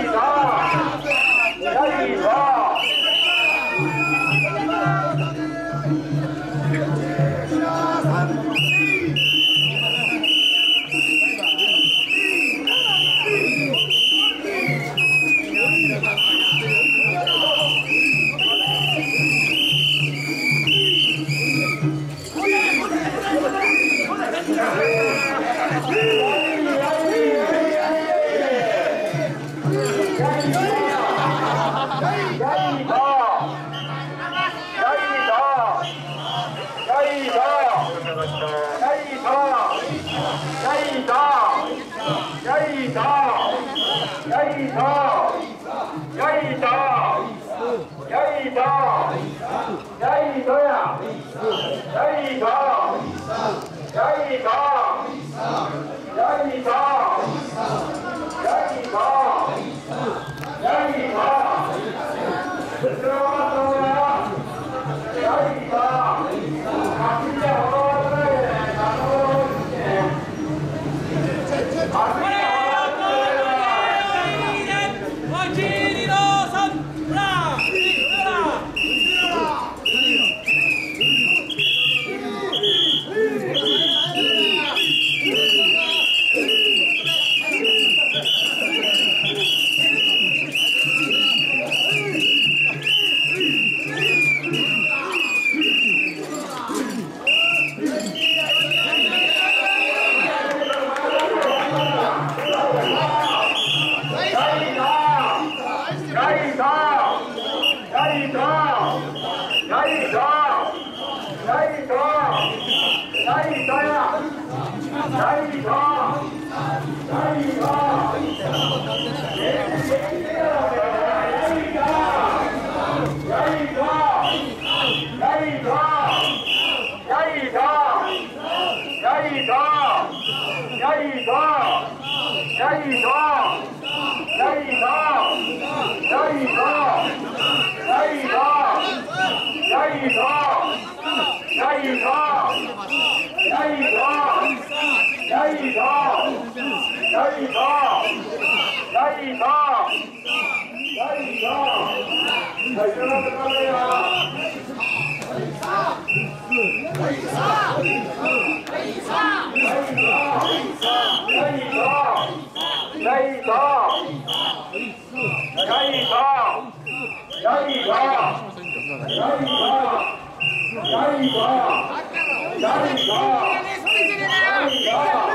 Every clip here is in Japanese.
いぞ Jai Ram! Jai Ram! Jai Ram! ¡Bla! ライトやりが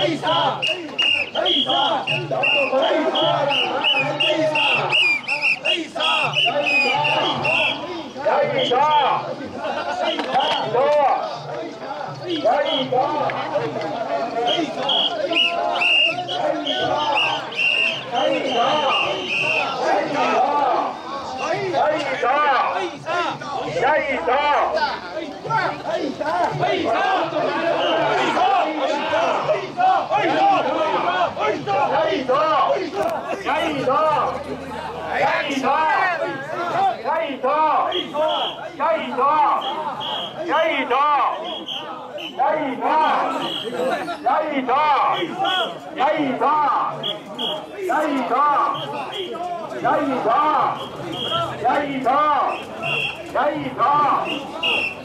可以杀可以杀可以杀可以杀可以杀可以杀可以杀可以杀可以杀可以杀可以杀可以杀可以杀可以杀可以杀可杀杀杀杀杀杀杀い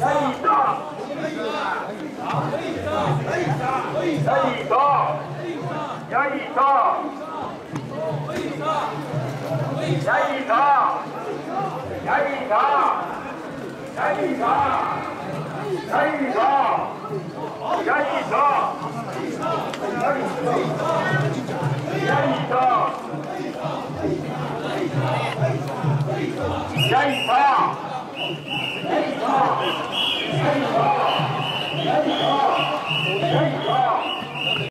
Hey! た